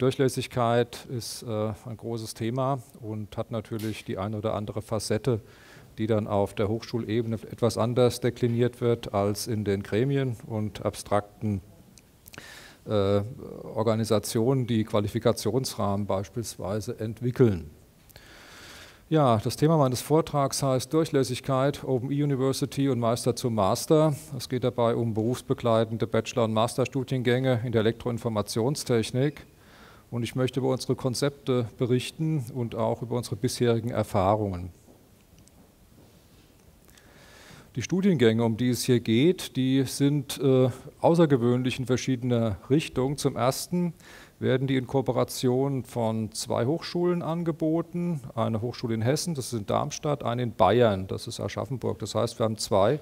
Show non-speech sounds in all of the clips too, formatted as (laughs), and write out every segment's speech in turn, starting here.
Durchlässigkeit ist äh, ein großes Thema und hat natürlich die eine oder andere Facette, die dann auf der Hochschulebene etwas anders dekliniert wird als in den Gremien und abstrakten äh, Organisationen, die Qualifikationsrahmen beispielsweise entwickeln. Ja, das Thema meines Vortrags heißt Durchlässigkeit, Open E-University und Meister zum Master. Es geht dabei um berufsbegleitende Bachelor- und Masterstudiengänge in der Elektroinformationstechnik und ich möchte über unsere Konzepte berichten und auch über unsere bisherigen Erfahrungen. Die Studiengänge, um die es hier geht, die sind äh, außergewöhnlich in verschiedener Richtung. Zum Ersten werden die in Kooperation von zwei Hochschulen angeboten. Eine Hochschule in Hessen, das ist in Darmstadt, eine in Bayern, das ist Aschaffenburg. Das heißt, wir haben zwei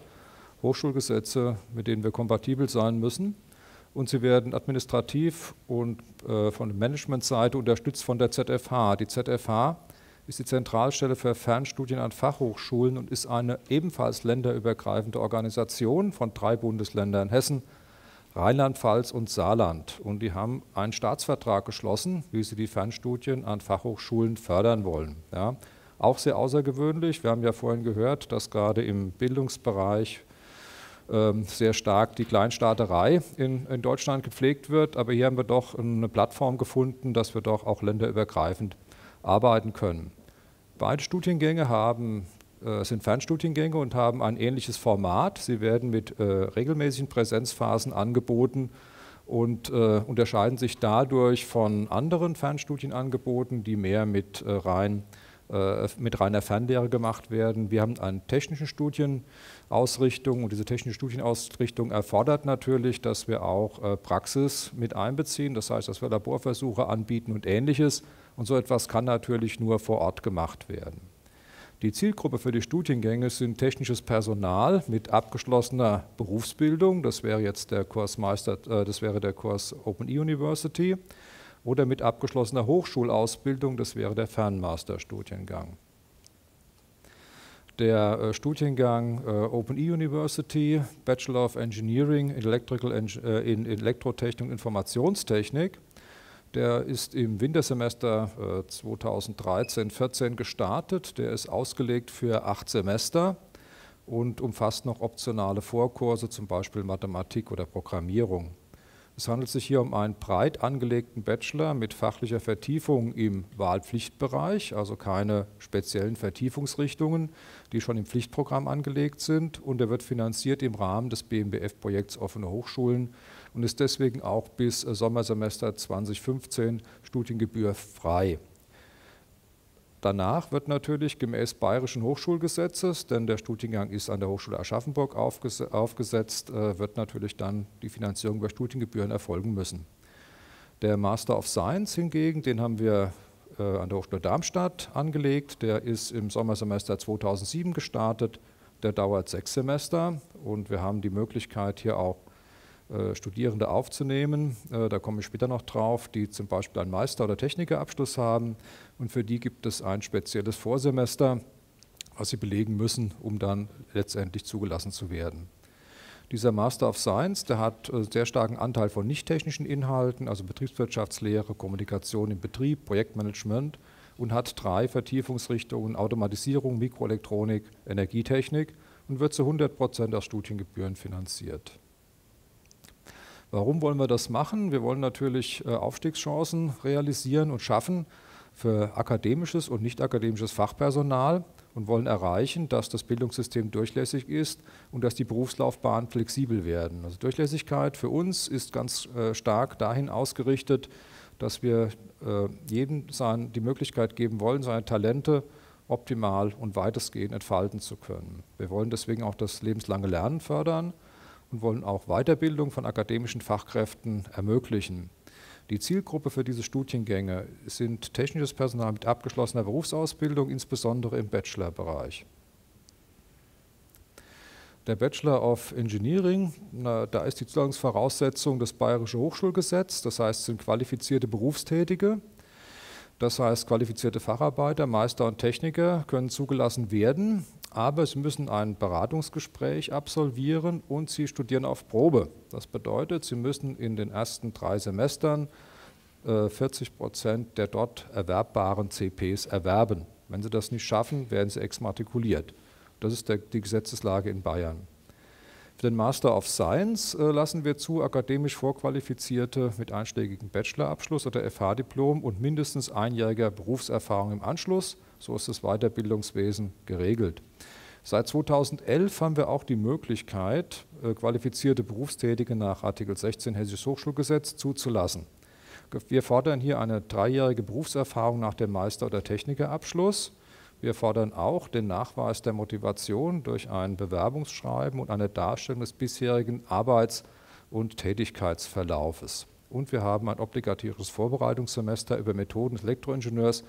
Hochschulgesetze, mit denen wir kompatibel sein müssen und sie werden administrativ und äh, von der Managementseite unterstützt von der ZFH. Die ZFH ist die Zentralstelle für Fernstudien an Fachhochschulen und ist eine ebenfalls länderübergreifende Organisation von drei Bundesländern Hessen, Rheinland-Pfalz und Saarland. Und die haben einen Staatsvertrag geschlossen, wie sie die Fernstudien an Fachhochschulen fördern wollen. Ja. Auch sehr außergewöhnlich. Wir haben ja vorhin gehört, dass gerade im Bildungsbereich ähm, sehr stark die Kleinstaaterei in, in, Deutschland gepflegt wird. Aber hier haben wir doch eine Plattform gefunden, dass wir doch auch länderübergreifend arbeiten können. Beide Studiengänge haben, äh, sind Fernstudiengänge und haben ein ähnliches Format. Sie werden mit äh, regelmäßigen Präsenzphasen angeboten und äh, unterscheiden sich dadurch von anderen Fernstudienangeboten, die mehr mit äh, rein mit reiner Fernlehre gemacht werden. Wir haben eine technische Studienausrichtung und diese technische Studienausrichtung erfordert natürlich, dass wir auch äh, Praxis mit einbeziehen, das heißt, dass wir Laborversuche anbieten und ähnliches. Und so etwas kann natürlich nur vor Ort gemacht werden. Die Zielgruppe für die Studiengänge sind technisches Personal mit abgeschlossener Berufsbildung. Das wäre jetzt der Kurs Meister, äh, das wäre der Kurs Open E-University oder mit abgeschlossener Hochschulausbildung, das wäre der Fernmasterstudiengang. Der äh, Studiengang äh, Open E-University, Bachelor of Engineering in, Electrical, äh, in Elektrotechnik und Informationstechnik, der ist im Wintersemester 2013-14 gestartet. Der ist ausgelegt für acht Semester und umfasst noch optionale Vorkurse, zum Beispiel Mathematik oder Programmierung. Es handelt sich hier um einen breit angelegten Bachelor mit fachlicher Vertiefung im Wahlpflichtbereich, also keine speziellen Vertiefungsrichtungen, die schon im Pflichtprogramm angelegt sind. Und er wird finanziert im Rahmen des BMBF-Projekts Offene Hochschulen und ist deswegen auch bis Sommersemester 2015 studiengebührfrei. Danach wird natürlich gemäß Bayerischen Hochschulgesetzes, denn der Studiengang ist an der Hochschule Aschaffenburg aufgesetzt, äh, wird natürlich dann die Finanzierung über Studiengebühren erfolgen müssen. Der Master of Science hingegen, den haben wir äh, an der Hochschule Darmstadt angelegt. Der ist im Sommersemester 2007 gestartet. Der dauert sechs Semester und wir haben die Möglichkeit, hier auch Studierende aufzunehmen. Äh, da komme ich später noch drauf, die zum Beispiel einen Meister- oder Technikerabschluss haben. Und für die gibt es ein spezielles Vorsemester, was sie belegen müssen, um dann letztendlich zugelassen zu werden. Dieser Master of Science, der hat äh, sehr starken Anteil von nicht-technischen Inhalten, also Betriebswirtschaftslehre, Kommunikation im Betrieb, Projektmanagement und hat drei Vertiefungsrichtungen Automatisierung, Mikroelektronik, Energietechnik und wird zu 100 Prozent aus Studiengebühren finanziert. Warum wollen wir das machen? Wir wollen natürlich äh, Aufstiegschancen realisieren und schaffen für akademisches und nicht akademisches Fachpersonal und wollen erreichen, dass das Bildungssystem durchlässig ist und dass die Berufslaufbahnen flexibel werden. Also Durchlässigkeit für uns ist ganz äh, stark dahin ausgerichtet, dass wir äh, jedem die Möglichkeit geben wollen, seine Talente optimal und weitestgehend entfalten zu können. Wir wollen deswegen auch das lebenslange Lernen fördern und wollen auch Weiterbildung von akademischen Fachkräften ermöglichen. Die Zielgruppe für diese Studiengänge sind technisches Personal mit abgeschlossener Berufsausbildung, insbesondere im Bachelorbereich. Der Bachelor of Engineering, na, da ist die Zulassungsvoraussetzung das Bayerische Hochschulgesetz, das heißt, sind qualifizierte Berufstätige. Das heißt, qualifizierte Facharbeiter, Meister und Techniker können zugelassen werden, aber sie müssen ein Beratungsgespräch absolvieren und sie studieren auf Probe. Das bedeutet, sie müssen in den ersten drei Semestern 40 äh, Prozent der dort erwerbbaren CPs erwerben. Wenn sie das nicht schaffen, werden sie exmatrikuliert. Das ist der, die Gesetzeslage in Bayern. Für den Master of Science äh, lassen wir zu akademisch Vorqualifizierte mit einschlägigem Bachelorabschluss oder FH-Diplom und mindestens einjähriger Berufserfahrung im Anschluss. So ist das Weiterbildungswesen geregelt. Seit 2011 haben wir auch die Möglichkeit, äh, qualifizierte Berufstätige nach Artikel 16 Hessisches Hochschulgesetz zuzulassen. Wir fordern hier eine dreijährige Berufserfahrung nach dem Meister- oder Technikerabschluss. Wir fordern auch den Nachweis der Motivation durch ein Bewerbungsschreiben und eine Darstellung des bisherigen Arbeits- und Tätigkeitsverlaufes. Und wir haben ein obligatorisches Vorbereitungssemester über Methoden des Elektroingenieurs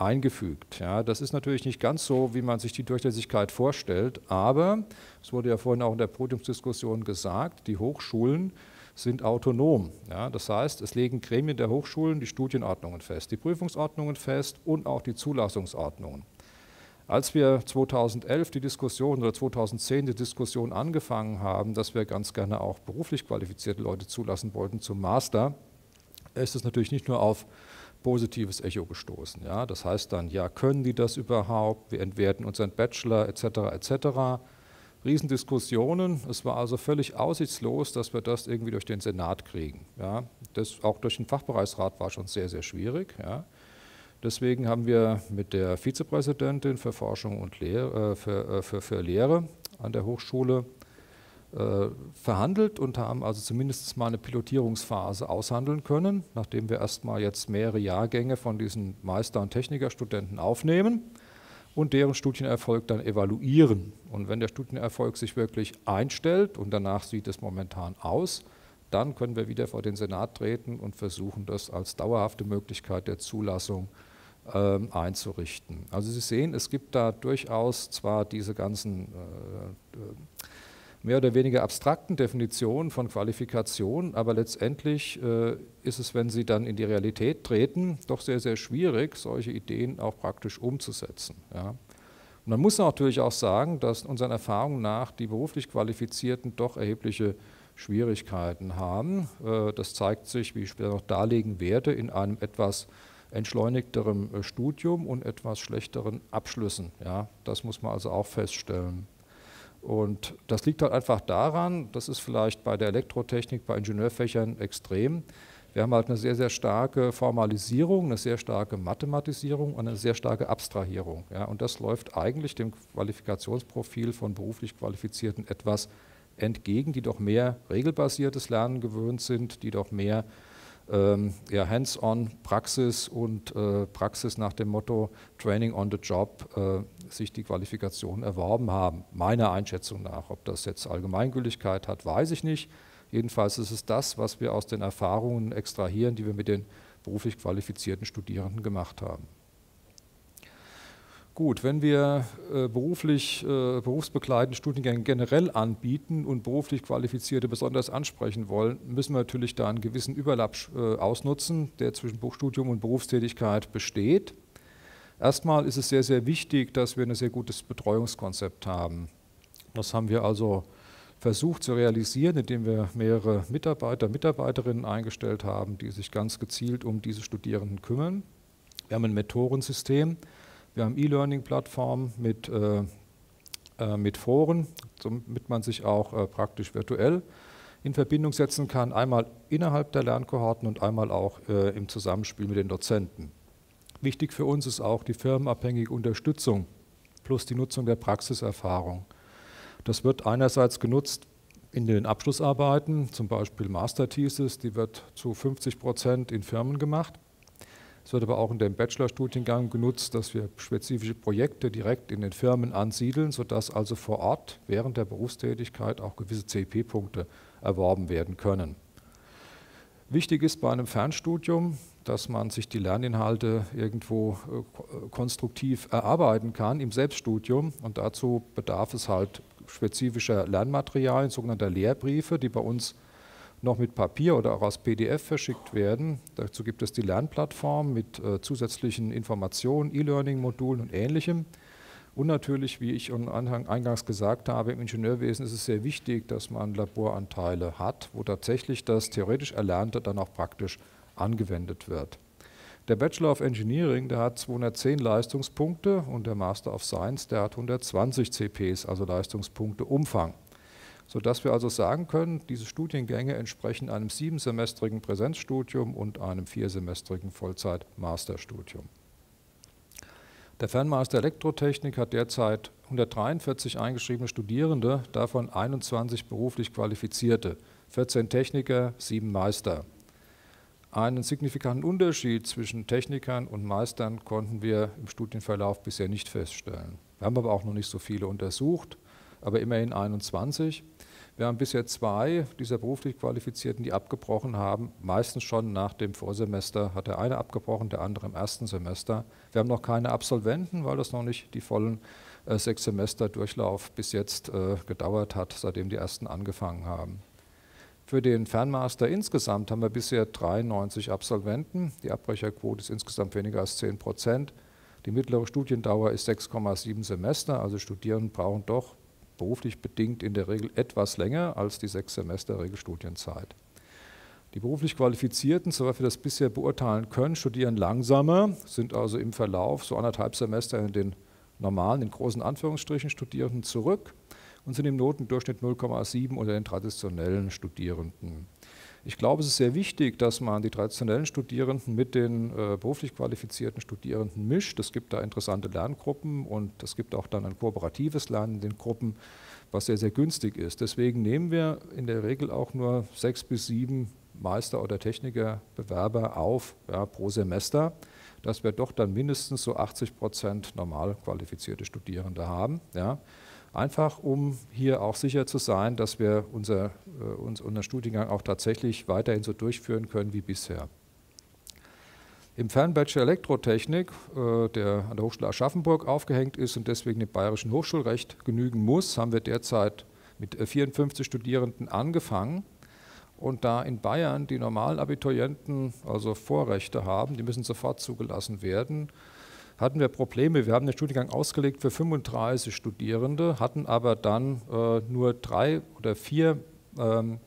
eingefügt. Ja, das ist natürlich nicht ganz so, wie man sich die Durchlässigkeit vorstellt, aber es wurde ja vorhin auch in der Podiumsdiskussion gesagt, die Hochschulen sind autonom. Ja, das heißt, es legen Gremien der Hochschulen die Studienordnungen fest, die Prüfungsordnungen fest und auch die Zulassungsordnungen. Als wir 2011 die Diskussion oder 2010 die Diskussion angefangen haben, dass wir ganz gerne auch beruflich qualifizierte Leute zulassen wollten zum Master, ist es natürlich nicht nur auf positives Echo gestoßen. Ja, das heißt dann, ja, können die das überhaupt? Wir entwerten unseren Bachelor etc. etc. Riesendiskussionen. Es war also völlig aussichtslos, dass wir das irgendwie durch den Senat kriegen. Ja, das auch durch den Fachbereichsrat war schon sehr, sehr schwierig. Ja. Deswegen haben wir mit der Vizepräsidentin für Forschung und Lehre, äh, für, äh, für, für Lehre an der Hochschule verhandelt und haben also zumindest mal eine Pilotierungsphase aushandeln können, nachdem wir erstmal jetzt mehrere Jahrgänge von diesen Meister- und Technikerstudenten aufnehmen und deren Studienerfolg dann evaluieren. Und wenn der Studienerfolg sich wirklich einstellt und danach sieht es momentan aus, dann können wir wieder vor den Senat treten und versuchen, das als dauerhafte Möglichkeit der Zulassung ähm, einzurichten. Also Sie sehen, es gibt da durchaus zwar diese ganzen äh, äh mehr oder weniger abstrakten Definitionen von Qualifikation, aber letztendlich äh, ist es, wenn sie dann in die Realität treten, doch sehr, sehr schwierig, solche Ideen auch praktisch umzusetzen. Ja. Und man muss natürlich auch sagen, dass unseren Erfahrungen nach die beruflich Qualifizierten doch erhebliche Schwierigkeiten haben. Äh, das zeigt sich, wie ich später noch darlegen werde, in einem etwas entschleunigterem äh, Studium und etwas schlechteren Abschlüssen. Ja, das muss man also auch feststellen. Und das liegt halt einfach daran, das ist vielleicht bei der Elektrotechnik, bei Ingenieurfächern extrem. Wir haben halt eine sehr, sehr starke Formalisierung, eine sehr starke Mathematisierung und eine sehr starke Abstrahierung. Ja, und das läuft eigentlich dem Qualifikationsprofil von beruflich Qualifizierten etwas entgegen, die doch mehr regelbasiertes Lernen gewöhnt sind, die doch mehr ähm, ja, Hands-on Praxis und äh, Praxis nach dem Motto Training on the Job äh, sich die Qualifikation erworben haben. Meiner Einschätzung nach. Ob das jetzt Allgemeingültigkeit hat, weiß ich nicht. Jedenfalls ist es das, was wir aus den Erfahrungen extrahieren, die wir mit den beruflich qualifizierten Studierenden gemacht haben. Gut, wenn wir äh, beruflich, äh, berufsbegleitende Studiengänge generell anbieten und beruflich Qualifizierte besonders ansprechen wollen, müssen wir natürlich da einen gewissen Überlapp äh, ausnutzen, der zwischen Studium und Berufstätigkeit besteht. Erstmal ist es sehr, sehr wichtig, dass wir ein sehr gutes Betreuungskonzept haben. Das haben wir also versucht zu realisieren, indem wir mehrere Mitarbeiter, Mitarbeiterinnen eingestellt haben, die sich ganz gezielt um diese Studierenden kümmern. Wir haben ein Mentorensystem, wir haben E-Learning-Plattformen mit, äh, äh, mit Foren, damit man sich auch äh, praktisch virtuell in Verbindung setzen kann, einmal innerhalb der Lernkohorten und einmal auch äh, im Zusammenspiel mit den Dozenten. Wichtig für uns ist auch die firmenabhängige Unterstützung plus die Nutzung der Praxiserfahrung. Das wird einerseits genutzt in den Abschlussarbeiten, zum Beispiel Master Thesis, die wird zu 50 Prozent in Firmen gemacht. Es wird aber auch in dem Bachelorstudiengang genutzt, dass wir spezifische Projekte direkt in den Firmen ansiedeln, sodass also vor Ort während der Berufstätigkeit auch gewisse CP-Punkte erworben werden können. Wichtig ist bei einem Fernstudium, dass man sich die Lerninhalte irgendwo äh, konstruktiv erarbeiten kann im Selbststudium und dazu bedarf es halt spezifischer Lernmaterialien, sogenannter Lehrbriefe, die bei uns noch mit Papier oder auch als PDF verschickt werden. Dazu gibt es die Lernplattform mit äh, zusätzlichen Informationen, E-Learning-Modulen und Ähnlichem. Und natürlich, wie ich eingangs gesagt habe, im Ingenieurwesen ist es sehr wichtig, dass man Laboranteile hat, wo tatsächlich das theoretisch Erlernte dann auch praktisch angewendet wird. Der Bachelor of Engineering, der hat 210 Leistungspunkte und der Master of Science, der hat 120 CPs, also Leistungspunkte Umfang sodass wir also sagen können, diese Studiengänge entsprechen einem siebensemestrigen Präsenzstudium und einem viersemestrigen Vollzeit-Masterstudium. Der Fernmaster Elektrotechnik hat derzeit 143 eingeschriebene Studierende, davon 21 beruflich Qualifizierte, 14 Techniker, 7 Meister. Einen signifikanten Unterschied zwischen Technikern und Meistern konnten wir im Studienverlauf bisher nicht feststellen. Wir haben aber auch noch nicht so viele untersucht, aber immerhin 21. Wir haben bisher zwei dieser beruflich Qualifizierten, die abgebrochen haben, meistens schon nach dem Vorsemester hat der eine abgebrochen, der andere im ersten Semester. Wir haben noch keine Absolventen, weil das noch nicht die vollen äh, sechs Semester Durchlauf bis jetzt äh, gedauert hat, seitdem die ersten angefangen haben. Für den Fernmaster insgesamt haben wir bisher 93 Absolventen. Die Abbrecherquote ist insgesamt weniger als 10 Prozent. Die mittlere Studiendauer ist 6,7 Semester, also Studierende brauchen doch beruflich bedingt in der Regel etwas länger als die sechs Semester Regelstudienzeit. Die beruflich Qualifizierten, soweit wir das bisher beurteilen können, studieren langsamer, sind also im Verlauf so anderthalb Semester in den normalen, in großen Anführungsstrichen Studierenden zurück und sind im Notendurchschnitt 0,7 unter den traditionellen Studierenden. Ich glaube, es ist sehr wichtig, dass man die traditionellen Studierenden mit den äh, beruflich qualifizierten Studierenden mischt. Es gibt da interessante Lerngruppen und es gibt auch dann ein kooperatives Lernen in den Gruppen, was sehr, sehr günstig ist. Deswegen nehmen wir in der Regel auch nur sechs bis sieben Meister- oder Technikerbewerber auf ja, pro Semester, dass wir doch dann mindestens so 80 Prozent normal qualifizierte Studierende haben. Ja. Einfach um hier auch sicher zu sein, dass wir unser, äh, uns, unseren Studiengang auch tatsächlich weiterhin so durchführen können wie bisher. Im Fernbachelor Elektrotechnik, äh, der an der Hochschule Aschaffenburg aufgehängt ist und deswegen dem bayerischen Hochschulrecht genügen muss, haben wir derzeit mit 54 Studierenden angefangen. Und da in Bayern die Normalabiturienten also Vorrechte haben, die müssen sofort zugelassen werden, hatten wir Probleme. Wir haben den Studiengang ausgelegt für 35 Studierende, hatten aber dann äh, nur drei oder vier ähm,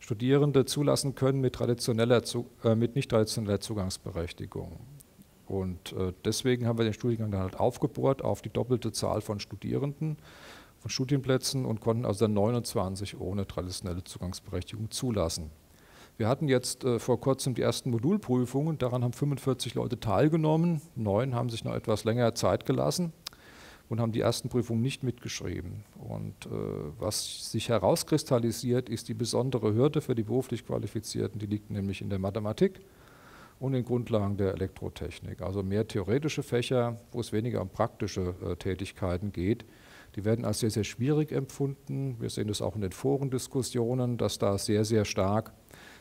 Studierende zulassen können mit, traditioneller, äh, mit nicht traditioneller Zugangsberechtigung. Und äh, deswegen haben wir den Studiengang dann halt aufgebohrt auf die doppelte Zahl von Studierenden, von Studienplätzen und konnten also dann 29 ohne traditionelle Zugangsberechtigung zulassen. Wir hatten jetzt äh, vor kurzem die ersten Modulprüfungen, daran haben 45 Leute teilgenommen, neun haben sich noch etwas länger Zeit gelassen und haben die ersten Prüfungen nicht mitgeschrieben. Und äh, was sich herauskristallisiert, ist die besondere Hürde für die beruflich Qualifizierten, die liegt nämlich in der Mathematik und in Grundlagen der Elektrotechnik. Also mehr theoretische Fächer, wo es weniger um praktische äh, Tätigkeiten geht. Die werden als sehr, sehr schwierig empfunden. Wir sehen das auch in den Forendiskussionen, dass da sehr, sehr stark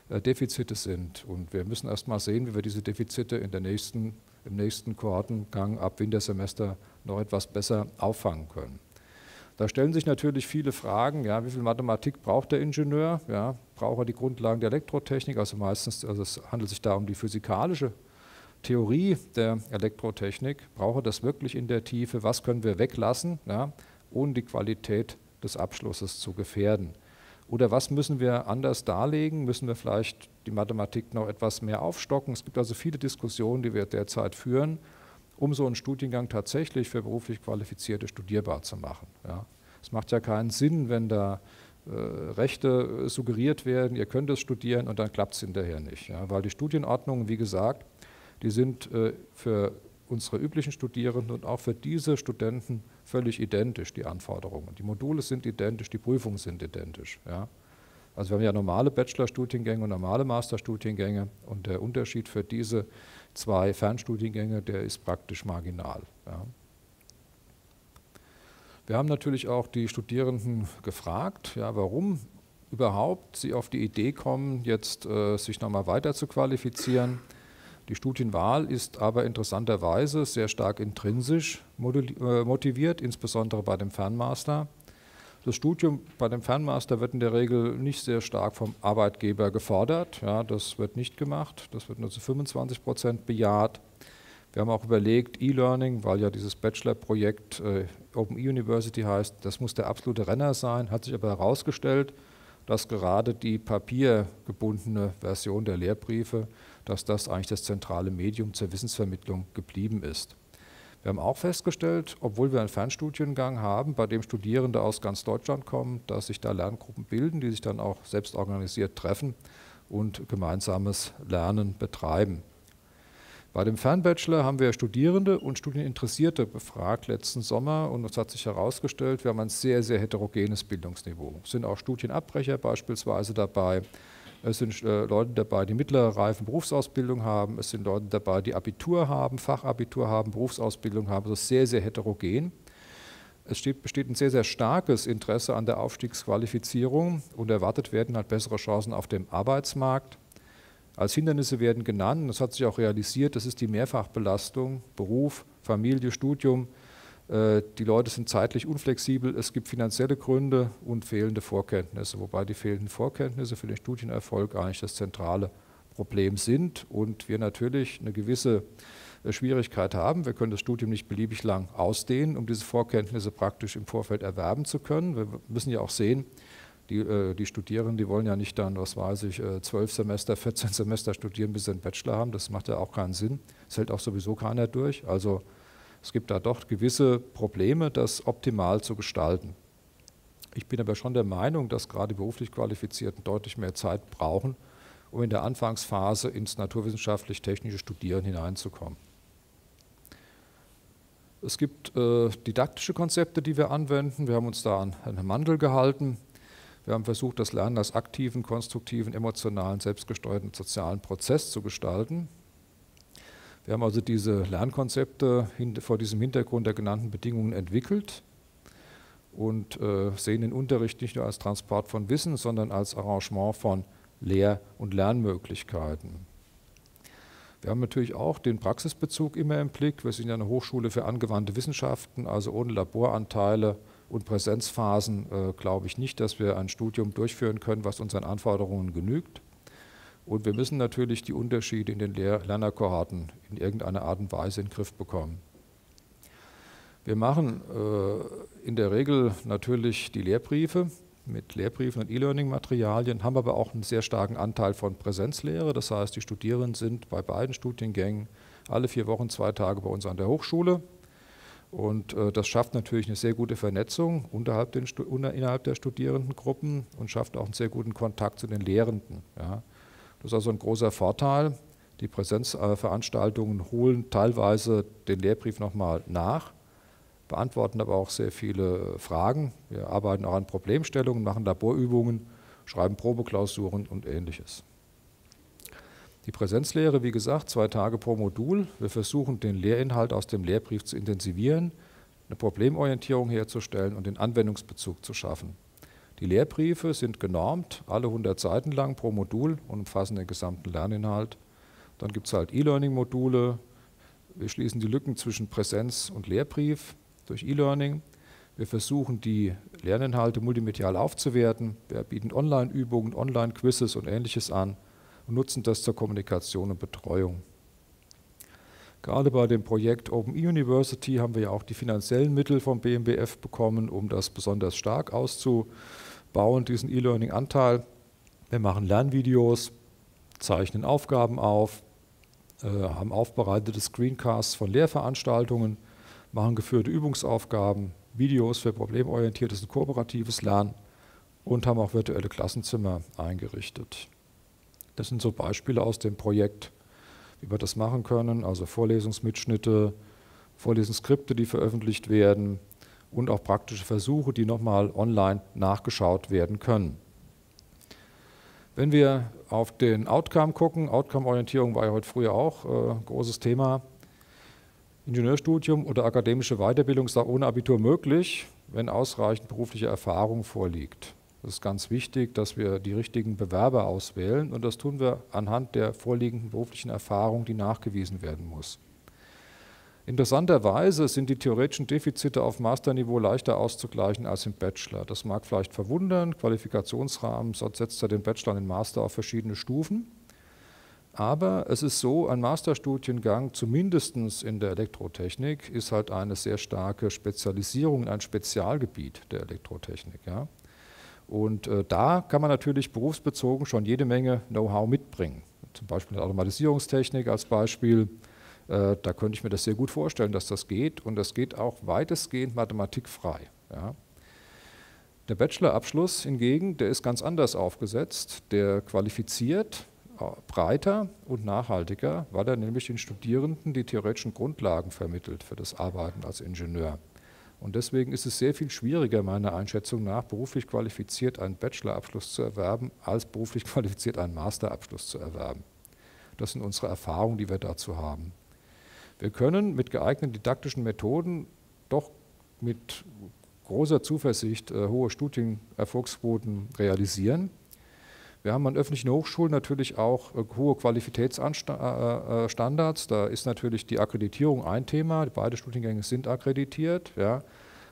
Defizite sind. Und wir müssen erst mal sehen, wie wir diese Defizite in der nächsten, im nächsten Kohortengang ab Wintersemester noch etwas besser auffangen können. Da stellen sich natürlich viele Fragen, ja, wie viel Mathematik braucht der Ingenieur? Ja, braucht er die Grundlagen der Elektrotechnik? Also meistens, also es handelt sich da um die physikalische Theorie der Elektrotechnik. Braucht er das wirklich in der Tiefe? Was können wir weglassen, ja, ohne die Qualität des Abschlusses zu gefährden? Oder was müssen wir anders darlegen? Müssen wir vielleicht die Mathematik noch etwas mehr aufstocken? Es gibt also viele Diskussionen, die wir derzeit führen, um so einen Studiengang tatsächlich für beruflich Qualifizierte studierbar zu machen. Ja. Es macht ja keinen Sinn, wenn da äh, Rechte suggeriert werden, ihr könnt es studieren und dann klappt es hinterher nicht. Ja. Weil die Studienordnungen, wie gesagt, die sind äh, für unsere üblichen Studierenden und auch für diese Studenten völlig identisch, die Anforderungen. Die Module sind identisch, die Prüfungen sind identisch. Ja. Also wir haben ja normale Bachelorstudiengänge und normale Masterstudiengänge und der Unterschied für diese zwei Fernstudiengänge, der ist praktisch marginal. Ja. Wir haben natürlich auch die Studierenden gefragt, ja, warum überhaupt sie auf die Idee kommen, jetzt äh, sich nochmal weiter zu qualifizieren. Die Studienwahl ist aber interessanterweise sehr stark intrinsisch äh, motiviert, insbesondere bei dem Fernmaster. Das Studium bei dem Fernmaster wird in der Regel nicht sehr stark vom Arbeitgeber gefordert. Ja, das wird nicht gemacht. Das wird nur zu 25 Prozent bejaht. Wir haben auch überlegt, E-Learning, weil ja dieses Bachelor-Projekt äh, Open E-University heißt, das muss der absolute Renner sein, hat sich aber herausgestellt, dass gerade die papiergebundene Version der Lehrbriefe, dass das eigentlich das zentrale Medium zur Wissensvermittlung geblieben ist. Wir haben auch festgestellt, obwohl wir einen Fernstudiengang haben, bei dem Studierende aus ganz Deutschland kommen, dass sich da Lerngruppen bilden, die sich dann auch selbst organisiert treffen und gemeinsames Lernen betreiben. Bei dem Fernbachelor haben wir Studierende und Studieninteressierte befragt letzten Sommer und es hat sich herausgestellt, wir haben ein sehr, sehr heterogenes Bildungsniveau. Es sind auch Studienabbrecher beispielsweise dabei, es sind äh, Leute dabei, die mittlere Reifen Berufsausbildung haben. Es sind Leute dabei, die Abitur haben, Fachabitur haben, Berufsausbildung haben. Ist sehr, sehr heterogen. Es steht, besteht ein sehr, sehr starkes Interesse an der Aufstiegsqualifizierung und erwartet werden halt bessere Chancen auf dem Arbeitsmarkt. Als Hindernisse werden genannt, das hat sich auch realisiert, das ist die Mehrfachbelastung, Beruf, Familie, Studium, äh, die Leute sind zeitlich unflexibel, es gibt finanzielle Gründe und fehlende Vorkenntnisse, wobei die fehlenden Vorkenntnisse für den Studienerfolg eigentlich das zentrale Problem sind und wir natürlich eine gewisse äh, Schwierigkeit haben. Wir können das Studium nicht beliebig lang ausdehnen, um diese Vorkenntnisse praktisch im Vorfeld erwerben zu können. Wir müssen ja auch sehen, die, äh, die Studierenden, die wollen ja nicht dann, was weiß ich, zwölf Semester, 14 Semester studieren, bis sie einen Bachelor haben. Das macht ja auch keinen Sinn. Das hält auch sowieso keiner durch. Also es gibt da doch gewisse Probleme, das optimal zu gestalten. Ich bin aber schon der Meinung, dass gerade die beruflich Qualifizierten deutlich mehr Zeit brauchen, um in der Anfangsphase ins naturwissenschaftlich-technische Studieren hineinzukommen. Es gibt äh, didaktische Konzepte, die wir anwenden. Wir haben uns da an Herrn Mandel gehalten. Wir haben versucht, das Lernen als aktiven, konstruktiven, emotionalen, selbstgesteuerten sozialen Prozess zu gestalten. Wir haben also diese Lernkonzepte vor diesem Hintergrund der genannten Bedingungen entwickelt und äh, sehen den Unterricht nicht nur als Transport von Wissen, sondern als Arrangement von Lehr- und Lernmöglichkeiten. Wir haben natürlich auch den Praxisbezug immer im Blick. Wir sind ja eine Hochschule für angewandte Wissenschaften, also ohne Laboranteile und Präsenzphasen äh, glaube ich nicht, dass wir ein Studium durchführen können, was unseren Anforderungen genügt. Und wir müssen natürlich die Unterschiede in den Lernerkohorten in irgendeiner Art und Weise in den Griff bekommen. Wir machen äh, in der Regel natürlich die Lehrbriefe mit Lehrbriefen und E-Learning-Materialien, haben aber auch einen sehr starken Anteil von Präsenzlehre. Das heißt, die Studierenden sind bei beiden Studiengängen alle vier Wochen zwei Tage bei uns an der Hochschule. Und äh, das schafft natürlich eine sehr gute Vernetzung unterhalb, den, innerhalb der Studierendengruppen und schafft auch einen sehr guten Kontakt zu den Lehrenden. Ja. Das ist also ein großer Vorteil. Die Präsenzveranstaltungen holen teilweise den Lehrbrief nochmal nach, beantworten aber auch sehr viele Fragen. Wir arbeiten auch an Problemstellungen, machen Laborübungen, schreiben Probeklausuren und ähnliches. Die Präsenzlehre, wie gesagt, zwei Tage pro Modul. Wir versuchen, den Lehrinhalt aus dem Lehrbrief zu intensivieren, eine Problemorientierung herzustellen und den Anwendungsbezug zu schaffen. Die Lehrbriefe sind genormt, alle 100 Seiten lang pro Modul und umfassen den gesamten Lerninhalt. Dann gibt es halt E-Learning-Module. Wir schließen die Lücken zwischen Präsenz und Lehrbrief durch E-Learning. Wir versuchen, die Lerninhalte multimedial aufzuwerten. Wir bieten Online-Übungen, Online-Quizzes und Ähnliches an und nutzen das zur Kommunikation und Betreuung. Gerade bei dem Projekt Open E-University haben wir ja auch die finanziellen Mittel vom BMBF bekommen, um das besonders stark auszuprobieren bauen diesen E-Learning-Anteil. Wir machen Lernvideos, zeichnen Aufgaben auf, äh, haben aufbereitete Screencasts von Lehrveranstaltungen, machen geführte Übungsaufgaben, Videos für problemorientiertes und kooperatives Lernen und haben auch virtuelle Klassenzimmer eingerichtet. Das sind so Beispiele aus dem Projekt, wie wir das machen können, also Vorlesungsmitschnitte, Vorlesungsskripte, die veröffentlicht werden, und auch praktische Versuche, die nochmal online nachgeschaut werden können. Wenn wir auf den Outcome gucken, Outcome-Orientierung war ja heute früher auch äh, großes Thema. Ingenieurstudium oder akademische Weiterbildung ist auch ohne Abitur möglich, wenn ausreichend berufliche Erfahrung vorliegt. Es ist ganz wichtig, dass wir die richtigen Bewerber auswählen und das tun wir anhand der vorliegenden beruflichen Erfahrung, die nachgewiesen werden muss. Interessanterweise sind die theoretischen Defizite auf Masterniveau leichter auszugleichen als im Bachelor. Das mag vielleicht verwundern. Qualifikationsrahmen setzt ja den Bachelor und den Master auf verschiedene Stufen. Aber es ist so, ein Masterstudiengang, zumindest in der Elektrotechnik, ist halt eine sehr starke Spezialisierung in ein Spezialgebiet der Elektrotechnik. Ja. Und äh, da kann man natürlich berufsbezogen schon jede Menge Know-how mitbringen. Zum Beispiel Automatisierungstechnik als Beispiel äh, da könnte ich mir das sehr gut vorstellen, dass das geht und das geht auch weitestgehend mathematikfrei. Ja. Der Bachelorabschluss hingegen, der ist ganz anders aufgesetzt, der qualifiziert äh, breiter und nachhaltiger, weil er nämlich den Studierenden die theoretischen Grundlagen vermittelt für das Arbeiten als Ingenieur. Und deswegen ist es sehr viel schwieriger, meiner Einschätzung nach, beruflich qualifiziert einen Bachelorabschluss zu erwerben, als beruflich qualifiziert einen Masterabschluss zu erwerben. Das sind unsere Erfahrungen, die wir dazu haben. Wir können mit geeigneten didaktischen Methoden doch mit großer Zuversicht äh, hohe Studienerfolgsquoten realisieren. Wir haben an öffentlichen Hochschulen natürlich auch äh, hohe Qualitätsstandards. Äh, da ist natürlich die Akkreditierung ein Thema. Beide Studiengänge sind akkreditiert. Ja.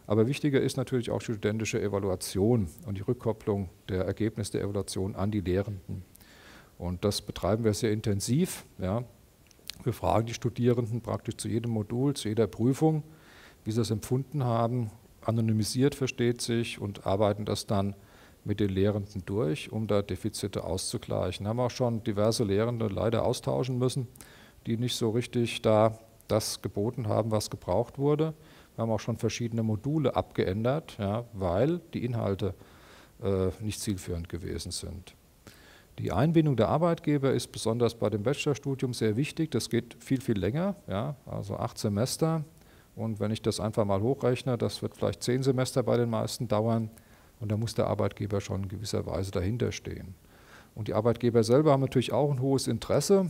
Aber wichtiger ist natürlich auch die studentische Evaluation und die Rückkopplung der Ergebnisse der Evaluation an die Lehrenden. Und das betreiben wir sehr intensiv. Ja. Wir fragen die Studierenden praktisch zu jedem Modul, zu jeder Prüfung, wie sie es empfunden haben, anonymisiert versteht sich und arbeiten das dann mit den Lehrenden durch, um da Defizite auszugleichen. Haben auch schon diverse Lehrende leider austauschen müssen, die nicht so richtig da das geboten haben, was gebraucht wurde. Wir haben auch schon verschiedene Module abgeändert, ja, weil die Inhalte äh, nicht zielführend gewesen sind. Die Einbindung der Arbeitgeber ist besonders bei dem Bachelorstudium sehr wichtig. Das geht viel, viel länger, ja, also acht Semester. Und wenn ich das einfach mal hochrechne, das wird vielleicht zehn Semester bei den meisten dauern. Und da muss der Arbeitgeber schon in gewisser Weise dahinter stehen. Und die Arbeitgeber selber haben natürlich auch ein hohes Interesse.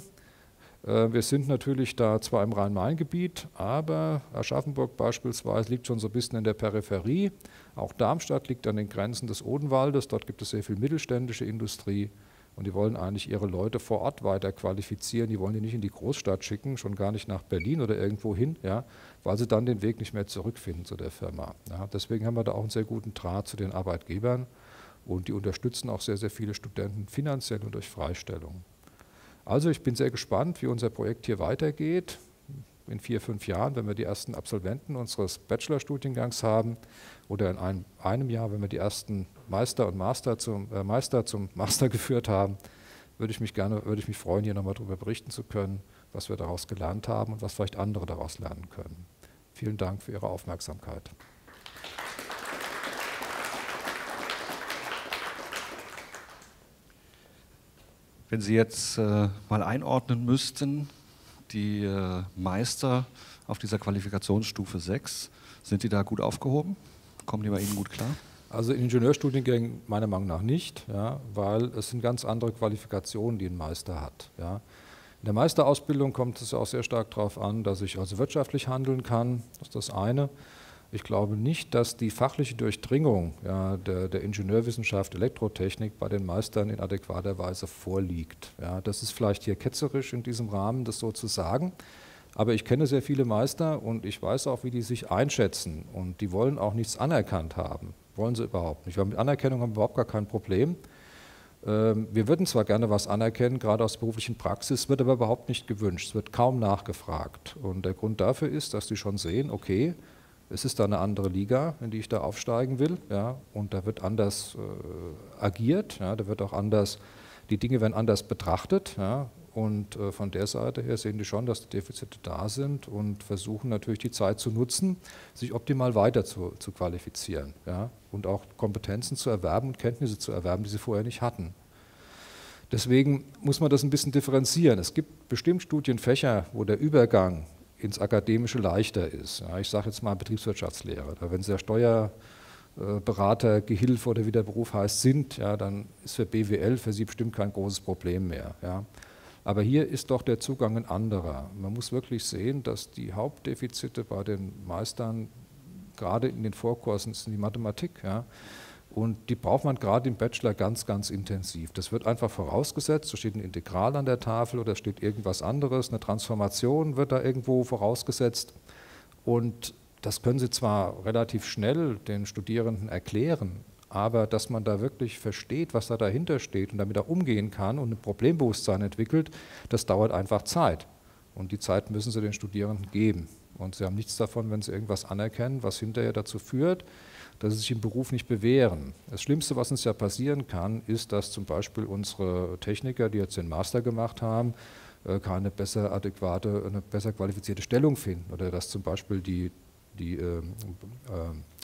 Äh, wir sind natürlich da zwar im Rhein-Main-Gebiet, aber Aschaffenburg beispielsweise liegt schon so ein bisschen in der Peripherie. Auch Darmstadt liegt an den Grenzen des Odenwaldes. Dort gibt es sehr viel mittelständische Industrie. Und die wollen eigentlich ihre Leute vor Ort weiter qualifizieren. Die wollen die nicht in die Großstadt schicken, schon gar nicht nach Berlin oder irgendwo hin, ja, weil sie dann den Weg nicht mehr zurückfinden zu der Firma. Ja. Deswegen haben wir da auch einen sehr guten Draht zu den Arbeitgebern und die unterstützen auch sehr, sehr viele Studenten finanziell und durch Freistellung. Also ich bin sehr gespannt, wie unser Projekt hier weitergeht in vier, fünf Jahren, wenn wir die ersten Absolventen unseres Bachelorstudiengangs haben oder in einem, einem Jahr, wenn wir die ersten Meister und Master zum, äh, Meister zum (laughs) Master geführt haben, würde ich mich gerne, würde ich mich freuen, hier nochmal darüber berichten zu können, was wir daraus gelernt haben und was vielleicht andere daraus lernen können. Vielen Dank für Ihre Aufmerksamkeit. Wenn Sie jetzt äh, mal einordnen müssten, die äh, Meister auf dieser Qualifikationsstufe 6, sind die da gut aufgehoben? Kommen die bei Ihnen gut klar? Also in Ingenieurstudiengängen meiner Meinung nach nicht, ja, weil es sind ganz andere Qualifikationen, die ein Meister hat. Ja. In der Meisterausbildung kommt es auch sehr stark darauf an, dass ich also wirtschaftlich handeln kann. Das ist das eine. Ich glaube nicht, dass die fachliche Durchdringung ja, der, der, Ingenieurwissenschaft, Elektrotechnik bei den Meistern in adäquater Weise vorliegt. Ja, das ist vielleicht hier ketzerisch in diesem Rahmen, das so zu sagen. Aber ich kenne sehr viele Meister und ich weiß auch, wie die sich einschätzen. Und die wollen auch nichts anerkannt haben. Wollen sie überhaupt nicht. Weil mit Anerkennung haben wir überhaupt gar kein Problem. Ähm, wir würden zwar gerne was anerkennen, gerade aus der beruflichen Praxis, wird aber überhaupt nicht gewünscht. Es wird kaum nachgefragt. Und der Grund dafür ist, dass die schon sehen, okay, es ist da eine andere Liga, in die ich da aufsteigen will, ja, und da wird anders äh, agiert, ja, da wird auch anders, die Dinge werden anders betrachtet, ja, und äh, von der Seite her sehen die schon, dass die Defizite da sind und versuchen natürlich die Zeit zu nutzen, sich optimal weiter zu, zu qualifizieren ja, und auch Kompetenzen zu erwerben und Kenntnisse zu erwerben, die sie vorher nicht hatten. Deswegen muss man das ein bisschen differenzieren. Es gibt bestimmt Studienfächer, wo der Übergang ins Akademische leichter ist. Ja, ich sage jetzt mal Betriebswirtschaftslehre. wenn Sie der Steuerberater, Gehilfe oder wie der Beruf heißt, sind, ja, dann ist für BWL für Sie bestimmt kein großes Problem mehr. Ja. Aber hier ist doch der Zugang ein anderer. Man muss wirklich sehen, dass die Hauptdefizite bei den Meistern gerade in den Vorkursen sind die Mathematik. Ja. Und die braucht man gerade im Bachelor ganz, ganz intensiv. Das wird einfach vorausgesetzt, da steht ein Integral an der Tafel oder steht irgendwas anderes, eine Transformation wird da irgendwo vorausgesetzt. Und das können Sie zwar relativ schnell den Studierenden erklären, aber dass man da wirklich versteht, was da dahinter steht und damit auch umgehen kann und ein Problembewusstsein entwickelt, das dauert einfach Zeit. Und die Zeit müssen Sie den Studierenden geben. Und sie haben nichts davon, wenn sie irgendwas anerkennen, was hinterher dazu führt, dass sie sich im Beruf nicht bewähren. Das Schlimmste, was uns ja passieren kann, ist, dass zum Beispiel unsere Techniker, die jetzt den Master gemacht haben, äh, keine besser adäquate, eine besser qualifizierte Stellung finden. Oder dass zum Beispiel die, die äh, äh,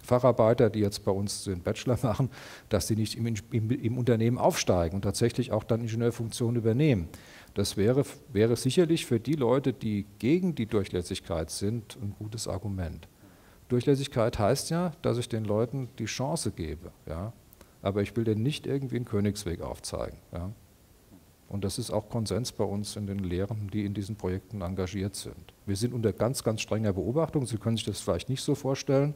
Facharbeiter, die jetzt bei uns den Bachelor (laughs) machen, dass sie nicht im, im, im Unternehmen aufsteigen und tatsächlich auch dann Ingenieurfunktionen übernehmen. Das wäre, wäre sicherlich für die Leute, die gegen die Durchlässigkeit sind, ein gutes Argument. Durchlässigkeit heißt ja, dass ich den Leuten die Chance gebe. Ja? Aber ich will denen nicht irgendwie einen Königsweg aufzeigen. Ja? Und das ist auch Konsens bei uns in den Lehrenden, die in diesen Projekten engagiert sind. Wir sind unter ganz, ganz strenger Beobachtung. Sie können sich das vielleicht nicht so vorstellen.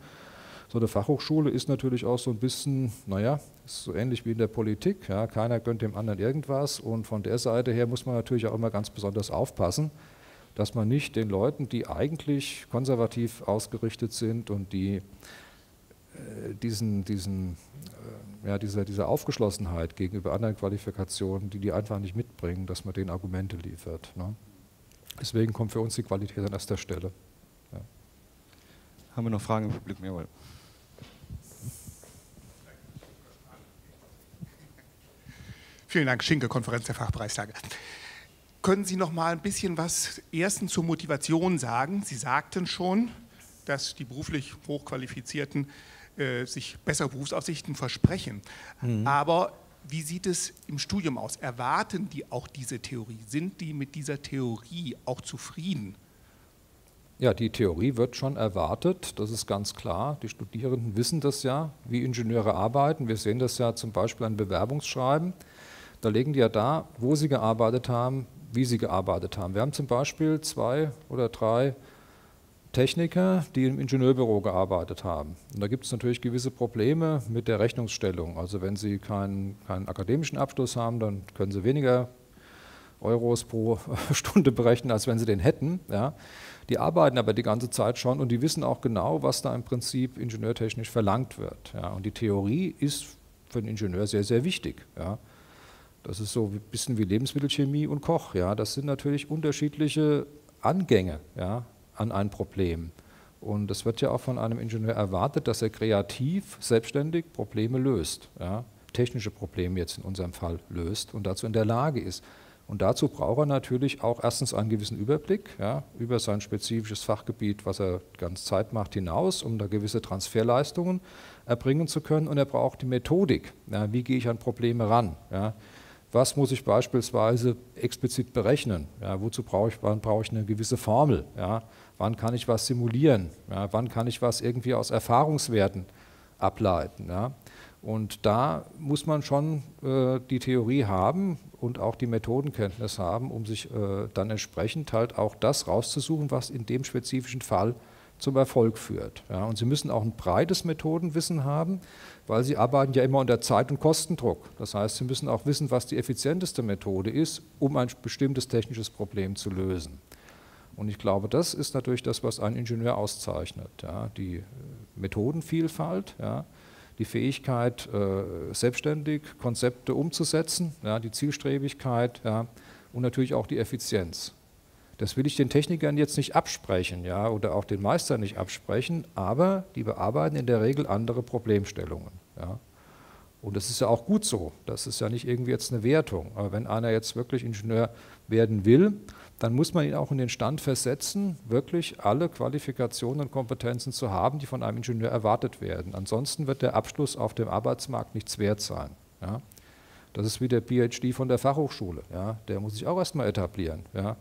So eine Fachhochschule ist natürlich auch so ein bisschen, naja, ist so ähnlich wie in der Politik. Ja, keiner gönnt dem anderen irgendwas und von der Seite her muss man natürlich auch immer ganz besonders aufpassen, dass man nicht den Leuten, die eigentlich konservativ ausgerichtet sind und die äh, diesen, diesen, äh, ja, dieser, dieser Aufgeschlossenheit gegenüber anderen Qualifikationen, die die einfach nicht mitbringen, dass man denen Argumente liefert. Ne? Deswegen kommt für uns die Qualität an erster Stelle. Ja. Haben wir noch Fragen im Publikum? Jawohl. Vielen Dank, Schinke, Konferenz der Fachbereichstage. Können Sie noch mal ein bisschen was erstens zur Motivation sagen? Sie sagten schon, dass die beruflich Hochqualifizierten äh, sich bessere Berufsaussichten versprechen. Mhm. Aber wie sieht es im Studium aus? Erwarten die auch diese Theorie? Sind die mit dieser Theorie auch zufrieden? Ja, die Theorie wird schon erwartet, das ist ganz klar. Die Studierenden wissen das ja, wie Ingenieure arbeiten. Wir sehen das ja zum Beispiel an Bewerbungsschreiben. Da legen die ja da, wo sie gearbeitet haben, wie sie gearbeitet haben. Wir haben zum Beispiel zwei oder drei Techniker, die im Ingenieurbüro gearbeitet haben. Und da gibt es natürlich gewisse Probleme mit der Rechnungsstellung. Also wenn Sie keinen, keinen akademischen Abschluss haben, dann können Sie weniger Euros pro (laughs) Stunde berechnen, als wenn Sie den hätten. Ja. Die arbeiten aber die ganze Zeit schon und die wissen auch genau, was da im Prinzip ingenieurtechnisch verlangt wird. Ja. Und die Theorie ist für den Ingenieur sehr, sehr wichtig. Ja. Das ist so ein bisschen wie Lebensmittelchemie und Koch. Ja. Das sind natürlich unterschiedliche Angänge ja, an ein Problem. Und es wird ja auch von einem Ingenieur erwartet, dass er kreativ, selbstständig Probleme löst. Ja. Technische Probleme jetzt in unserem Fall löst und dazu in der Lage ist. Und dazu braucht er natürlich auch erstens einen gewissen Überblick ja, über sein spezifisches Fachgebiet, was er die ganze Zeit macht, hinaus, um da gewisse Transferleistungen erbringen zu können. Und er braucht die Methodik. Ja, wie gehe ich an Probleme ran? Ja, was muss ich beispielsweise explizit berechnen? Ja, wozu brauche ich, wann brauche ich eine gewisse Formel? Ja, wann kann ich was simulieren? Ja, wann kann ich was irgendwie aus Erfahrungswerten ableiten? Und da muss man schon äh, die Theorie haben und auch die Methodenkenntnis haben, um sich äh, dann entsprechend halt auch das rauszusuchen, was in dem spezifischen Fall zum Erfolg führt. Ja, und Sie müssen auch ein breites Methodenwissen haben, weil Sie arbeiten ja immer unter Zeit- und Kostendruck. Das heißt, Sie müssen auch wissen, was die effizienteste Methode ist, um ein bestimmtes technisches Problem zu lösen. Und ich glaube, das ist natürlich das, was einen Ingenieur auszeichnet. Ja, die äh, Methodenvielfalt, ja, die Fähigkeit, äh, selbstständig Konzepte umzusetzen, ja, die Zielstrebigkeit ja, und natürlich auch die Effizienz. Das will ich den Technikern jetzt nicht absprechen, ja, oder auch den Meistern nicht absprechen, aber die bearbeiten in der Regel andere Problemstellungen. Ja. Und das ist ja auch gut so. Das ist ja nicht irgendwie jetzt eine Wertung. Aber wenn einer jetzt wirklich Ingenieur werden will, dann muss man ihn auch in den Stand versetzen, wirklich alle Qualifikationen und Kompetenzen zu haben, die von einem Ingenieur erwartet werden. Ansonsten wird der Abschluss auf dem Arbeitsmarkt nichts wert sein. Ja. Das ist wie der PhD von der Fachhochschule. Ja. Der muss sich auch erstmal etablieren. Ja.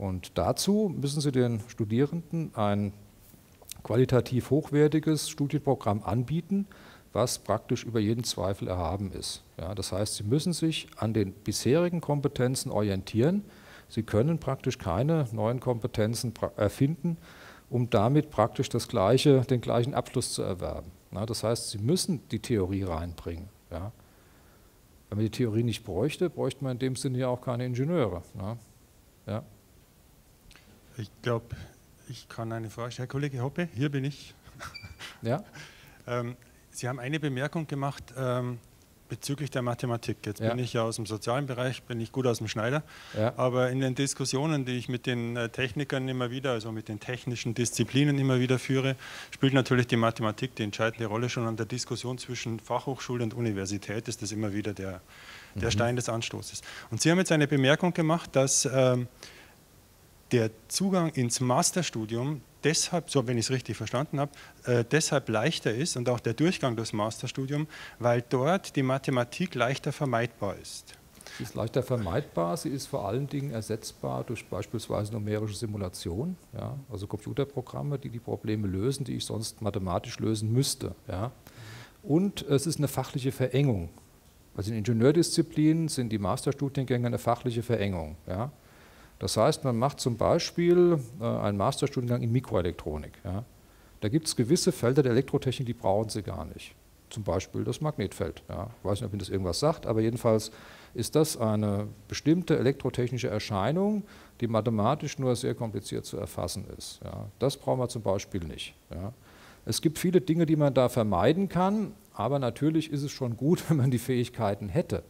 Und dazu müssen Sie den Studierenden ein qualitativ hochwertiges Studienprogramm anbieten, was praktisch über jeden Zweifel erhaben ist. Ja, das heißt, Sie müssen sich an den bisherigen Kompetenzen orientieren. Sie können praktisch keine neuen Kompetenzen erfinden, um damit praktisch das gleiche, den gleichen Abschluss zu erwerben. Ja, das heißt, Sie müssen die Theorie reinbringen. Ja. Wenn man die Theorie nicht bräuchte, bräuchte man in dem Sinne ja auch keine Ingenieure. Ja. Ich glaube, ich kann eine Frage stellen. Herr Kollege Hoppe, hier bin ich. (laughs) Ja? ähm, Sie haben eine Bemerkung gemacht ähm, bezüglich der Mathematik. Jetzt Ja. bin ich ja aus dem sozialen Bereich, bin ich gut aus dem Schneider. Ja. Aber in den Diskussionen, die ich mit den äh, Technikern immer wieder, also mit den technischen Disziplinen immer wieder führe, spielt natürlich die Mathematik die entscheidende Rolle. Schon an der Diskussion zwischen Fachhochschule und Universität ist das immer wieder der, der Stein des Anstoßes. Und Sie haben jetzt eine Bemerkung gemacht, dass ähm, der Zugang ins Masterstudium deshalb, so wenn ich es richtig verstanden habe, äh, deshalb leichter ist und auch der Durchgang durchs Masterstudium, weil dort die Mathematik leichter vermeidbar ist. Sie ist leichter vermeidbar, sie ist vor allen Dingen ersetzbar durch beispielsweise numerische Simulation, ja, also Computerprogramme, die die Probleme lösen, die ich sonst mathematisch lösen müsste. Ja. Und es ist eine fachliche Verengung. Also in Ingenieurdisziplinen sind die Masterstudiengänge eine fachliche Verengung. Ja. Das heißt, man macht zum Beispiel äh, einen Masterstudiengang in Mikroelektronik. Ja. Da gibt es gewisse Felder der Elektrotechnik, die brauchen Sie gar nicht. Zum Beispiel das Magnetfeld. Ja. Ich weiß nicht, ob Ihnen das irgendwas sagt, aber jedenfalls ist das eine bestimmte elektrotechnische Erscheinung, die mathematisch nur sehr kompliziert zu erfassen ist. Ja. Das brauchen wir zum Beispiel nicht. Ja. Es gibt viele Dinge, die man da vermeiden kann, aber natürlich ist es schon gut, (laughs) wenn man die Fähigkeiten hätte.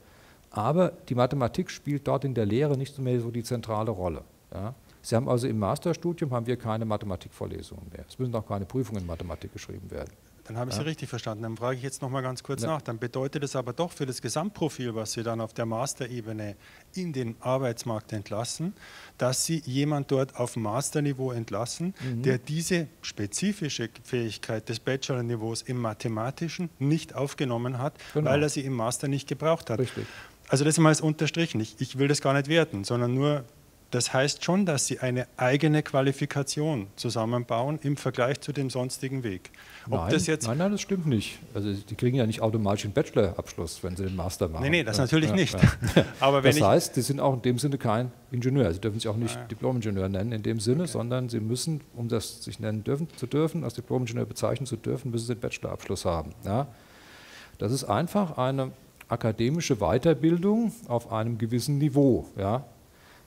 Aber die Mathematik spielt dort in der Lehre nicht mehr so die zentrale Rolle. Ja. Sie haben also im Masterstudium haben wir keine Mathematikvorlesungen mehr. Es müssen auch keine Prüfungen in Mathematik geschrieben werden. Dann habe ich Sie richtig verstanden. Dann frage ich jetzt noch mal ganz kurz Ja. nach. Dann bedeutet es aber doch für das Gesamtprofil, was Sie dann auf der Masterebene in den Arbeitsmarkt entlassen, dass Sie jemand dort auf Masterniveau entlassen, Mhm. der diese spezifische Fähigkeit des Bachelorniveaus im Mathematischen nicht aufgenommen hat, Genau. weil er sie im Master nicht gebraucht hat. Richtig. Also das mal ist unterstrichen. Ich, ich will das gar nicht werten, sondern nur, das heißt schon, dass Sie eine eigene Qualifikation zusammenbauen im Vergleich zu dem sonstigen Weg. Ob Nein, das jetzt nein, nein, das stimmt nicht. Also die kriegen ja nicht automatisch einen Bachelorabschluss, wenn sie den Master machen. Nee, nee, das Ja, natürlich ja, nicht. ja. (laughs) Aber das heißt, sie sind auch in dem Sinne kein Ingenieur. Sie dürfen sich auch nicht Ah. Diplom-Ingenieur nennen in dem Sinne, sondern sie müssen, um das sich nennen dürfen, zu dürfen, als Diplom-Ingenieur bezeichnen zu dürfen, müssen sie den Bachelorabschluss haben. Ja? Das ist einfach eine akademische Weiterbildung auf einem gewissen Niveau. Ja?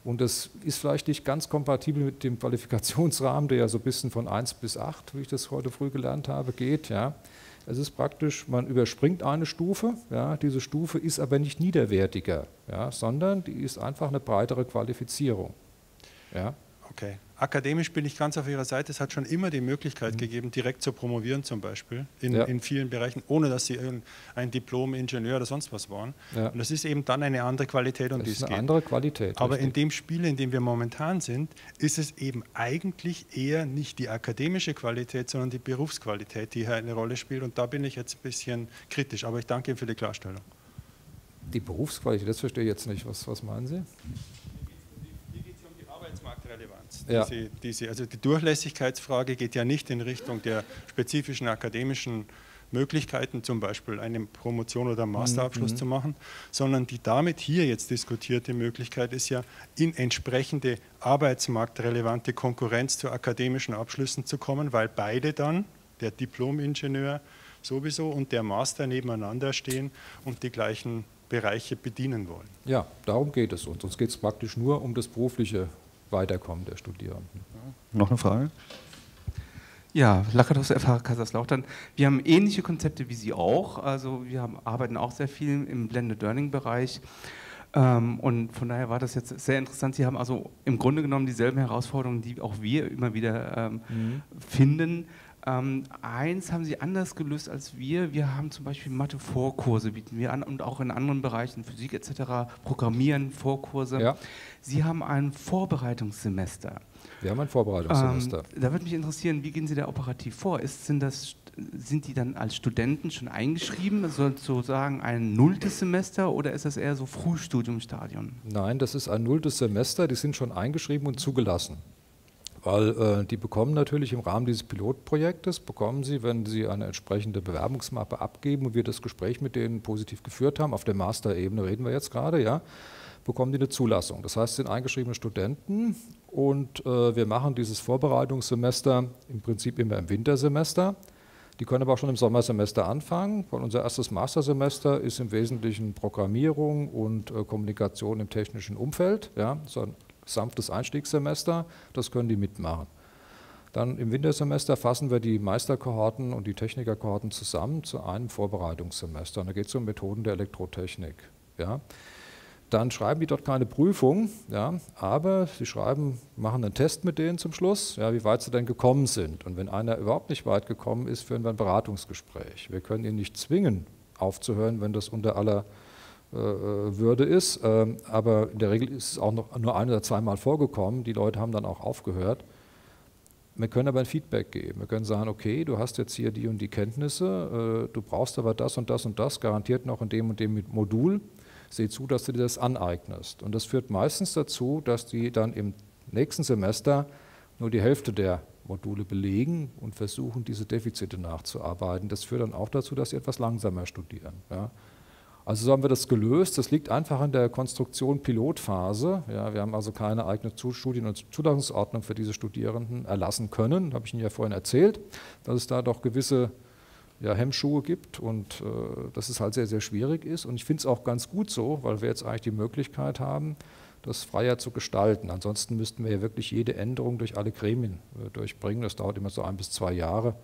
Und das ist vielleicht nicht ganz kompatibel mit dem Qualifikationsrahmen, der ja so ein bisschen von 1 bis 8, wie ich das heute früh gelernt habe, geht. Ja. Es ist praktisch, man überspringt eine Stufe, ja, diese Stufe ist aber nicht niederwertiger, ja, sondern die ist einfach eine breitere Qualifizierung. Ja. okay, akademisch bin ich ganz auf Ihrer Seite. Es hat schon immer die Möglichkeit gegeben, direkt zu promovieren zum Beispiel, in, Mhm. Ja. in vielen Bereichen, ohne dass Sie ein Diplom-Ingenieur oder sonst was waren. Ja. Und das ist eben dann eine andere Qualität, um Das die ist es eine geht. andere Qualität. Aber in richtig. dem Spiel, in dem wir momentan sind, ist es eben eigentlich eher nicht die akademische Qualität, sondern die Berufsqualität, die hier eine Rolle spielt. Und da bin ich jetzt ein bisschen kritisch. Aber ich danke Ihnen für die Klarstellung. die Berufsqualität, das verstehe ich jetzt nicht. Was, was meinen Sie? Ja. Diese, diese, also die Durchlässigkeitsfrage geht ja nicht in Richtung der spezifischen akademischen Möglichkeiten, zum Beispiel eine Promotion oder einen Masterabschluss Mhm. zu machen, sondern die damit hier jetzt diskutierte Möglichkeit ist ja, in entsprechende arbeitsmarktrelevante Konkurrenz zu akademischen Abschlüssen zu kommen, weil beide dann, der Diplom-Ingenieur sowieso und der Master nebeneinander stehen und die gleichen Bereiche bedienen wollen. Ja, darum geht es uns. Uns geht es praktisch nur um das berufliche Weiterkommen der Studierenden. Noch eine Frage? Ja, Lakatos FH Kaiserslautern. Wir haben ähnliche Konzepte wie Sie auch. Also wir haben, arbeiten auch sehr viel im Blended Learning Bereich. Ähm, und von daher war das jetzt sehr interessant. Sie haben also im Grunde genommen dieselben Herausforderungen, die auch wir immer wieder ähm, finden. Ähm, eins haben Sie anders gelöst als wir. Wir haben zum Beispiel Mathe-Vorkurse, bieten wir an und auch in anderen Bereichen, Physik etc., Programmieren, Vorkurse. Ja. Sie haben ein Vorbereitungssemester. Wir haben ein Vorbereitungssemester. Ähm, da würde mich interessieren, wie gehen Sie da operativ vor? Ist, sind, das, sind die dann als Studenten schon eingeschrieben, sozusagen ein nulltes Semester oder ist das eher so Frühstudiumstadion? Nein, das ist ein nulltes Semester, die sind schon eingeschrieben und zugelassen. Weil äh, die bekommen natürlich im Rahmen dieses Pilotprojektes, bekommen sie, wenn sie eine entsprechende Bewerbungsmappe abgeben und wir das Gespräch mit denen positiv geführt haben, auf der Master-Ebene reden wir jetzt gerade, ja, bekommen die eine Zulassung. Das heißt, es sind eingeschriebene Studenten und äh, wir machen dieses Vorbereitungssemester im Prinzip immer im Wintersemester. Die können aber auch schon im Sommersemester anfangen, weil unser erstes Mastersemester ist im Wesentlichen Programmierung und äh, Kommunikation im technischen Umfeld. Ja, so ein sanftes Einstiegssemester, das können die mitmachen. Dann im Wintersemester fassen wir die Meisterkohorten und die Technikerkohorten zusammen zu einem Vorbereitungssemester. Und da geht es um Methoden der Elektrotechnik. Ja. Dann schreiben die dort keine Prüfung, ja, aber sie schreiben, machen einen Test mit denen zum Schluss, ja, wie weit sie denn gekommen sind. Und wenn einer überhaupt nicht weit gekommen ist, führen wir ein Beratungsgespräch. Wir können ihn nicht zwingen, aufzuhören, wenn das unter aller Würde ist. Ähm, aber in der Regel ist es auch noch nur ein oder zweimal vorgekommen. Die Leute haben dann auch aufgehört. Wir können aber ein Feedback geben. Wir können sagen, okay, du hast jetzt hier die und die Kenntnisse, äh, du brauchst aber das und das und das, garantiert noch in dem und dem Modul. Seh zu, dass du dir das aneignest. Und das führt meistens dazu, dass die dann im nächsten Semester nur die Hälfte der Module belegen und versuchen, diese Defizite nachzuarbeiten. Das führt dann auch dazu, dass sie etwas langsamer studieren. Ja. Also so haben wir das gelöst. Das liegt einfach in der Konstruktion Pilotphase. Ja, wir haben also keine eigene Studien- und Zulassungsordnung für diese Studierenden erlassen können. Da habe ich Ihnen ja vorhin erzählt, dass es da doch gewisse ja, Hemmschuhe gibt und äh, dass es halt sehr, sehr schwierig ist. Und ich finde es auch ganz gut so, weil wir jetzt eigentlich die Möglichkeit haben, das freier zu gestalten. Ansonsten müssten wir ja wirklich jede Änderung durch alle Gremien äh, durchbringen. Das dauert immer so ein bis zwei Jahre.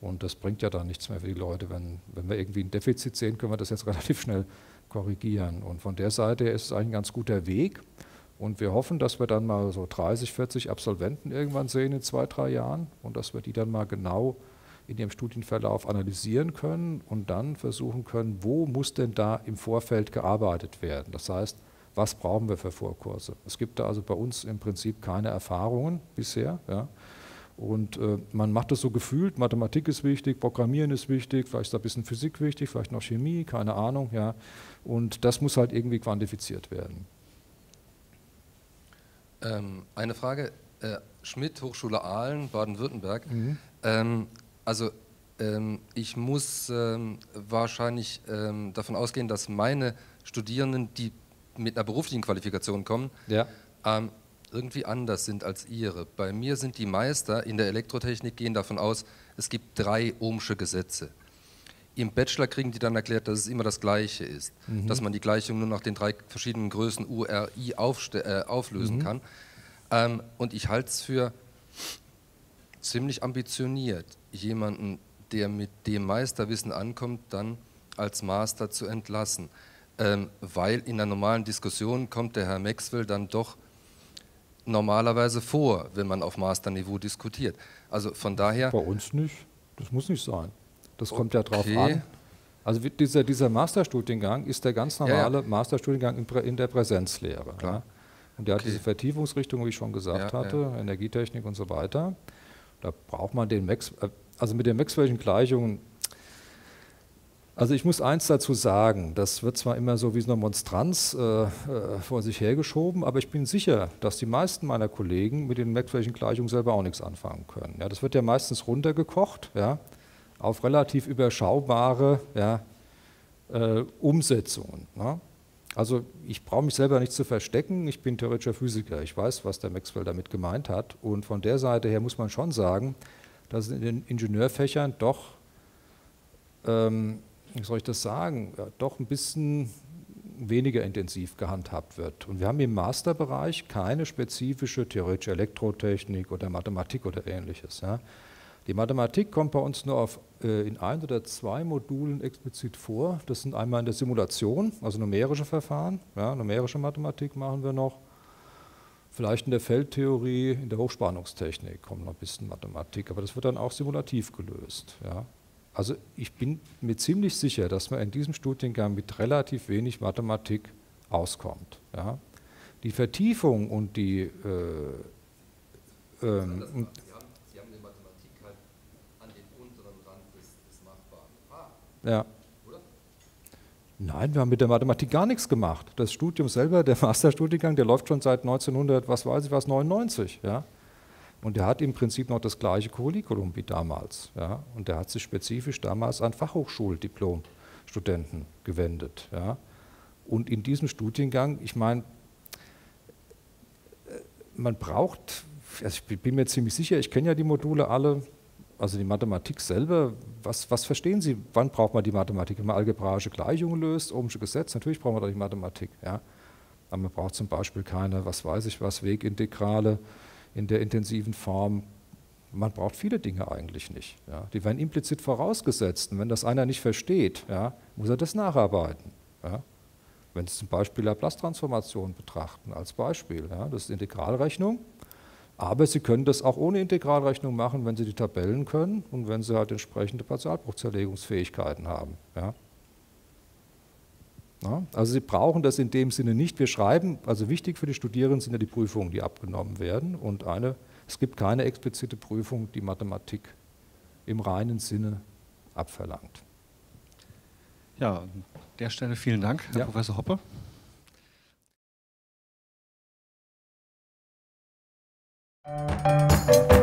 Und das bringt ja dann nichts mehr für die Leute. Wenn, wenn wir irgendwie ein Defizit sehen, können wir das jetzt (laughs) relativ schnell korrigieren. Und von der Seite ist es eigentlich ein ganz guter Weg. Und wir hoffen, dass wir dann mal so 30, 40 Absolventen irgendwann sehen in zwei, drei Jahren und dass wir die dann mal genau in ihrem Studienverlauf analysieren können und dann versuchen können, wo muss denn da im Vorfeld gearbeitet werden. Das heißt, was brauchen wir für Vorkurse? Es gibt da also bei uns im Prinzip keine Erfahrungen bisher. Ja. Und äh, man macht das so gefühlt, Mathematik ist wichtig, Programmieren ist wichtig, vielleicht ist da ein bisschen Physik wichtig, vielleicht noch Chemie, keine Ahnung. Ja. Und das muss halt irgendwie quantifiziert werden. Ähm, eine Frage, äh, Schmidt, Hochschule Aalen, Baden-Württemberg. Mhm. Ähm, also ähm, ich muss ähm, wahrscheinlich ähm, davon ausgehen, dass meine Studierenden, die mit einer beruflichen Qualifikation kommen, ja. Irgendwie anders sind als ihre. Bei mir sind die Meister in der Elektrotechnik gehen davon aus, es gibt drei Ohmsche Gesetze. Im Bachelor kriegen die dann erklärt, dass es immer das Gleiche ist, mhm. dass man die Gleichung nur nach den drei verschiedenen Größen URI äh, auflösen mhm. kann. Ähm, und ich halte es für ziemlich ambitioniert, jemanden, der mit dem Meisterwissen ankommt, dann als Master zu entlassen. Ähm, weil in einer normalen Diskussion kommt der Herr Maxwell dann doch normalerweise vor, wenn man auf Masterniveau diskutiert. Also von daher. Bei uns nicht. Das muss nicht sein. Das kommt ja drauf an. Also dieser, dieser Masterstudiengang ist der ganz normale ja, ja. Masterstudiengang in, in, der Präsenzlehre. Ja. Und der okay. hat diese Vertiefungsrichtung, wie ich schon gesagt hatte, Energietechnik und so weiter. Da braucht man den Max, äh, also mit den Maxwell'schen Gleichungen also ich muss eins dazu sagen, das wird zwar immer so wie so eine Monstranz äh, äh, vor sich hergeschoben, aber ich bin sicher, dass die meisten meiner Kollegen mit den Maxwell'schen Gleichungen selber auch nichts anfangen können. Ja, das wird ja meistens runtergekocht ja, auf relativ überschaubare ja, äh, Umsetzungen. Ne? Also ich brauche mich selber nicht zu verstecken, ich bin theoretischer Physiker, ich weiß, was der Maxwell damit gemeint hat und von der Seite her muss man schon sagen, dass in den Ingenieurfächern doch ähm, wie soll ich das sagen, ja, doch ein bisschen weniger intensiv gehandhabt wird. Und wir haben im Masterbereich keine spezifische theoretische Elektrotechnik oder Mathematik oder ähnliches. Ja. Die Mathematik kommt bei uns nur auf, äh, in ein oder zwei Modulen explizit vor. Das sind einmal in der Simulation, also numerische Verfahren, ja, numerische Mathematik machen wir noch. Vielleicht in der Feldtheorie, in der Hochspannungstechnik kommt noch ein bisschen Mathematik, aber das wird dann auch simulativ gelöst. Ja. Also ich bin mir ziemlich sicher, dass man in diesem Studiengang mit relativ wenig Mathematik auskommt. Ja. Die Vertiefung und die... Äh, ähm, Sie, haben, Sie haben die Mathematik halt an den unteren Rand des, des Machbaren gefahren. Ja. Oder? Nein, wir haben mit der Mathematik gar nichts gemacht. Das Studium selber, der Masterstudiengang, der läuft schon seit 1900, was weiß ich was, 99. Ja. Und der hat im Prinzip noch das gleiche Curriculum wie damals. Ja? Und der hat sich spezifisch damals an Fachhochschuldiplom-Studenten gewendet. Ja? Und in diesem Studiengang, ich meine, äh, man braucht, also ich bin mir ziemlich sicher, ich kenne ja die Module alle, also die Mathematik selber, was, was verstehen Sie, wann braucht man die Mathematik? Wenn man algebraische Gleichungen löst, ohmsche Gesetz, natürlich braucht man da die Mathematik. Ja? Aber man braucht zum Beispiel keine, was weiß ich was, Wegintegrale, in der intensiven Form Man braucht viele Dinge eigentlich nicht. Ja. Die werden implizit vorausgesetzt. Und wenn das einer nicht versteht, ja, muss er das nacharbeiten. Ja. Wenn Sie zum Beispiel Laplace-Transformation betrachten, als Beispiel, das ist Integralrechnung, aber Sie können das auch ohne Integralrechnung machen, wenn Sie die Tabellen können und wenn Sie halt entsprechende Partialbruchzerlegungsfähigkeiten haben. Ja. Ja, also Sie brauchen das in dem Sinne nicht. Wir schreiben, also wichtig für die Studierenden sind ja die Prüfungen, die abgenommen werden. Und eine, es gibt keine explizite Prüfung, die Mathematik im reinen Sinne abverlangt. Ja, an der Stelle vielen Dank, Herr ja. Professor Hoppe. Musik